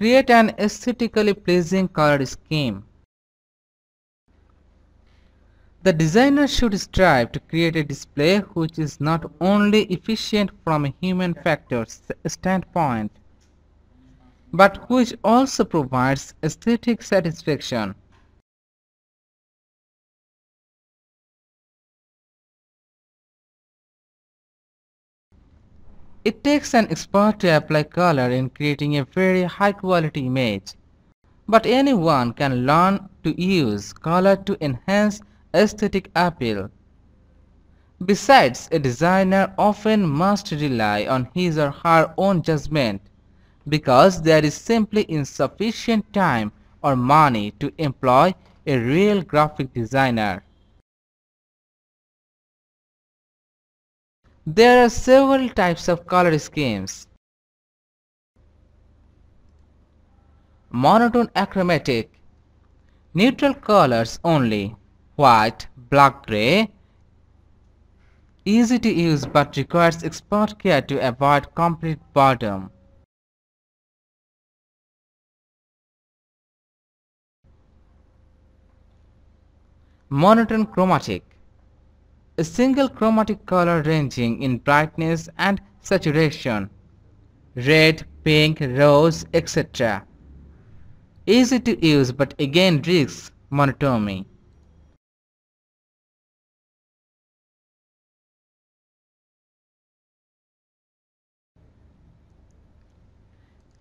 create an aesthetically pleasing color scheme. The designer should strive to create a display which is not only efficient from a human factors standpoint, but which also provides aesthetic satisfaction. It takes an expert to apply color in creating a very high quality image, but anyone can learn to use color to enhance aesthetic appeal. Besides, a designer often must rely on his or her own judgment because there is simply insufficient time or money to employ a real graphic designer. There are several types of color schemes. Monotone achromatic, neutral colors only, white, black gray, easy to use but requires expert care to avoid complete boredom. Monotone chromatic a single chromatic color ranging in brightness and saturation red, pink, rose, etc. Easy to use but again risks monotony.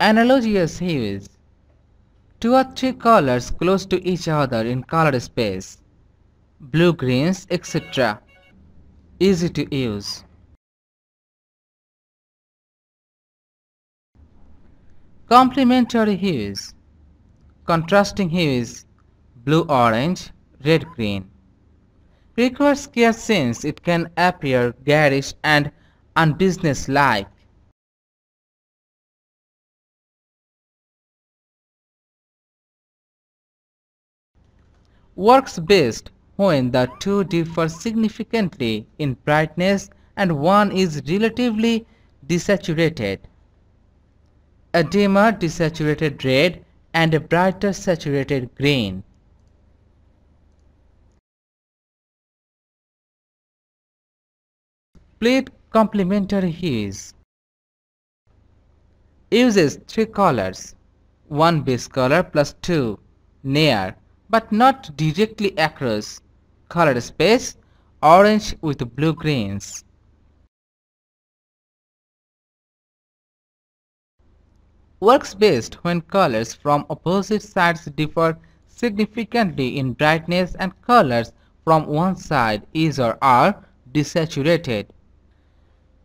Analogous hues Two or three colors close to each other in color space blue greens etc easy to use. Complementary hues Contrasting hues blue-orange, red-green requires care since it can appear garish and unbusinesslike. Works best when the two differ significantly in brightness and one is relatively desaturated. A dimmer desaturated red and a brighter saturated green. Split complementary hues uses three colors, one base color plus two near but not directly across color space orange with blue greens. Works best when colors from opposite sides differ significantly in brightness and colors from one side is or are desaturated.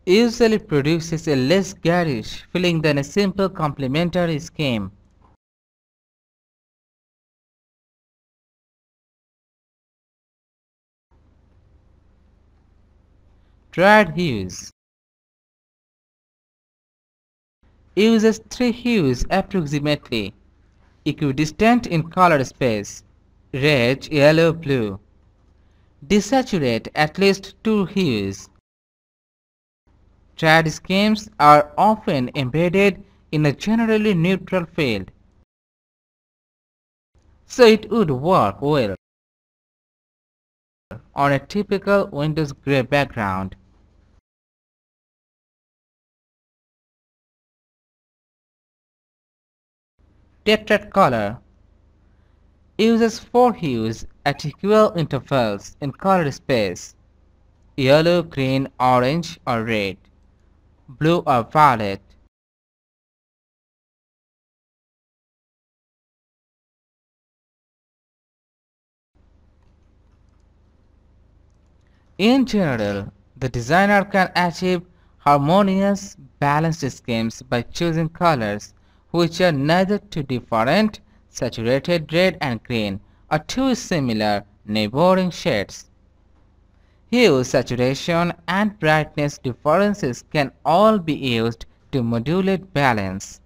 Usually produces a less garish feeling than a simple complementary scheme. Triad hues uses three hues approximately equidistant in color space red, yellow, blue. Desaturate at least two hues. Triad schemes are often embedded in a generally neutral field, so it would work well on a typical Windows gray background. Tetrad color uses four hues at equal intervals in color space yellow, green, orange or red, blue or violet. In general, the designer can achieve harmonious, balanced schemes by choosing colors which are neither too different, saturated red and green, are two similar, neighboring shades. Hue, saturation and brightness differences can all be used to modulate balance.